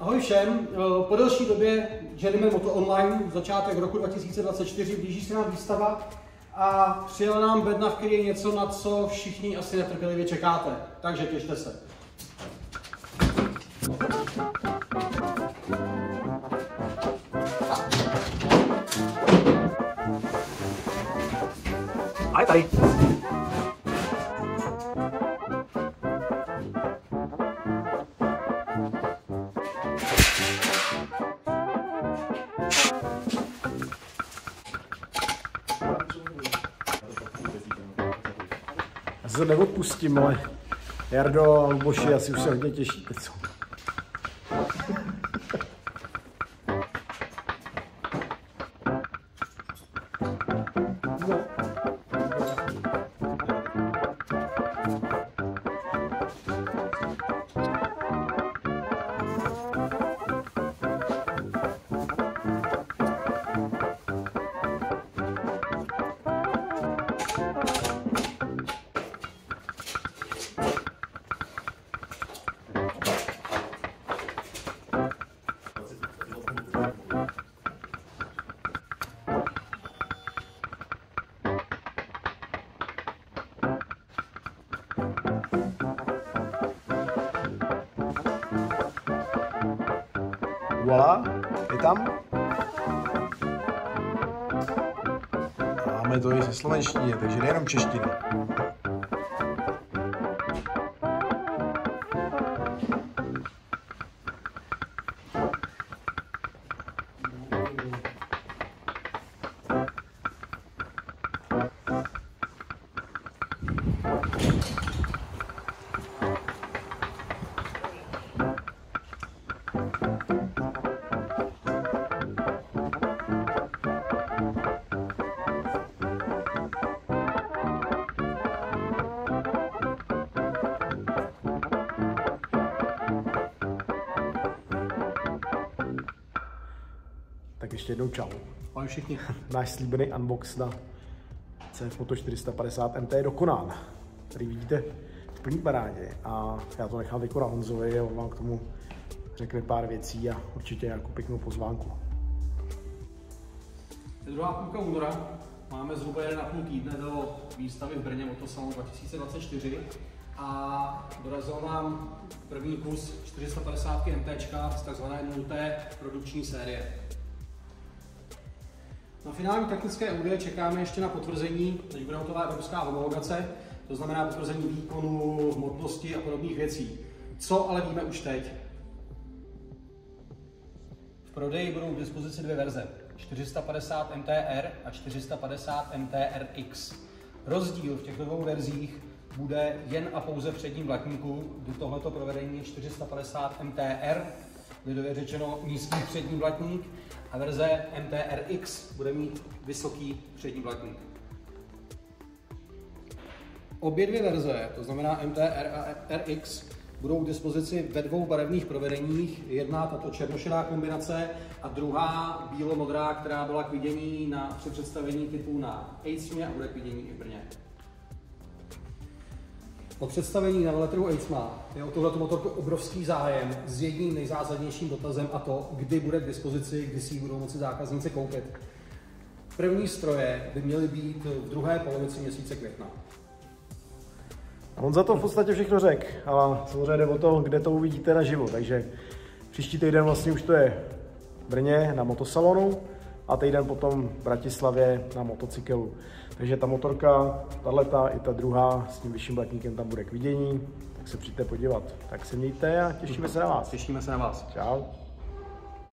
Ahoj všem, po delší době Journeyman Moto Online, začátek roku 2024, blíží se nám výstava a přijel nám bedna, v který je něco, na co všichni asi netrpělivě čekáte. Takže těšte se. A je tady. Se neodpustím, ale Jardo a Luboši asi už se hodně těšíte, co? Voilà, je tam. Máme to i ze slovenštině, takže nejenom češtiny. Tak ještě jednou čau. Ahoj všichni. Náš slíbený unbox na CF Moto 450 MT je dokonán, který vidíte v plný parádě. A já to nechám vykonat Honzovi a on vám k tomu řekne pár věcí a určitě nějakou pěknou pozvánku. Je druhá půlka února, máme zhruba 1,5 týdne do výstavy v Brně Motosalon 2024 a dorazil nám první kus 450 MT z tzv. nulté produkční série. Na finální technické údaje čekáme ještě na potvrzení, než bude hotová evropská homologace, to znamená potvrzení výkonu, hmotnosti a podobných věcí. Co ale víme už teď? V prodeji budou k dispozici dvě verze, 450 MTR a 450 MTRX. Rozdíl v těchto dvou verzích bude jen a pouze v předním blatníku, kdy tohleto provedení je 450 MTR, lidově řečeno nízký přední blatník, a verze MTRX bude mít vysoký přední blatník. Obě dvě verze, to znamená MTR a RX, budou k dispozici ve dvou barevných provedeních. Jedna tato černošedá kombinace a druhá bílo-modrá, která byla k vidění na při představení typu na ACME a bude k vidění i v Brně. Po představení na veletrhu ACMA je o tohleto motorku obrovský zájem s jedním nejzásadnějším dotazem a to, kdy bude k dispozici, kdy si ji budou moci zákazníci koupit. První stroje by měly být v druhé polovici měsíce května. On za to v podstatě všechno řekl, ale samozřejmě jde o to, kde to uvidíte naživo, takže příští týden vlastně už to je v Brně na motosalonu a týden potom v Bratislavě na motocyklu. Takže ta motorka, tahle i ta druhá s tím vyšším blatníkem tam bude k vidění, tak se přijďte podívat. Tak se mějte a těšíme se na vás. Těšíme se na vás. Čau.